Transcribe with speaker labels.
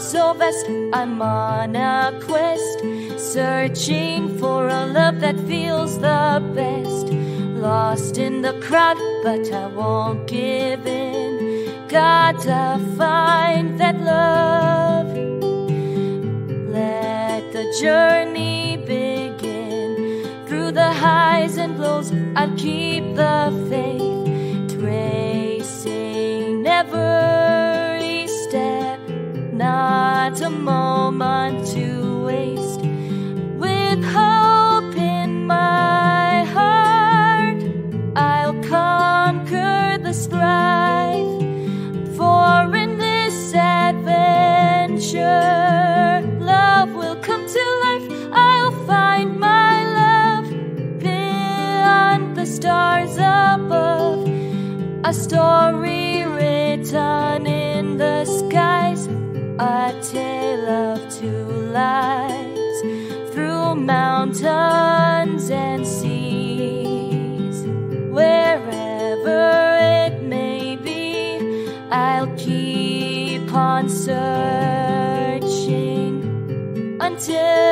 Speaker 1: so vast. I'm on a quest, searching for a love that feels the best. Lost in the crowd, but I won't give in. Gotta find that love. Let the journey begin. Through the highs and lows, I'll keep the faith. Tracing step, not a moment to waste. With hope in my heart, I'll conquer the strife. For in this adventure, love will come to life. I'll find my love beyond the stars above. A story written in a tale of two lives through mountains and seas. Wherever it may be, I'll keep on searching until